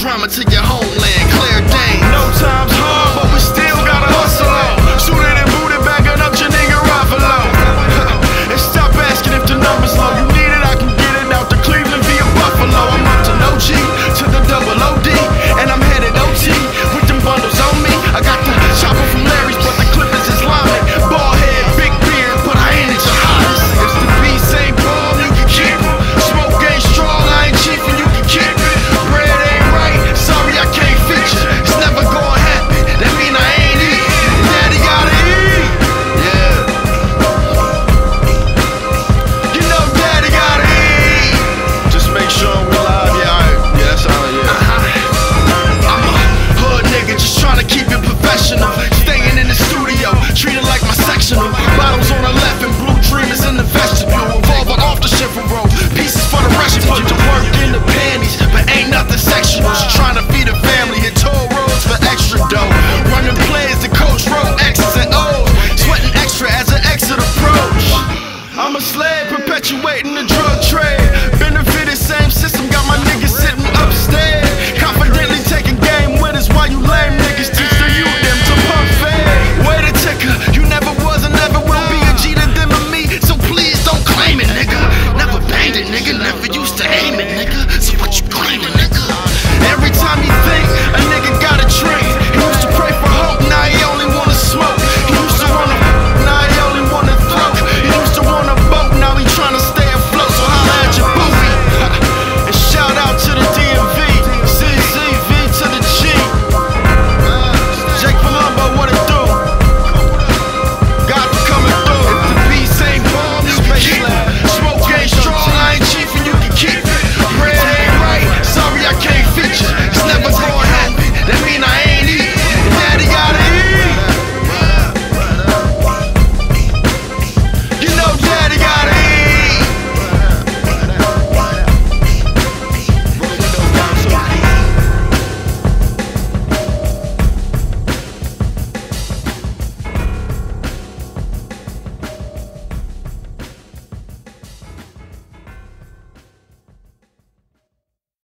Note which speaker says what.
Speaker 1: drama to your homeland. Claire Dane. No time's hard.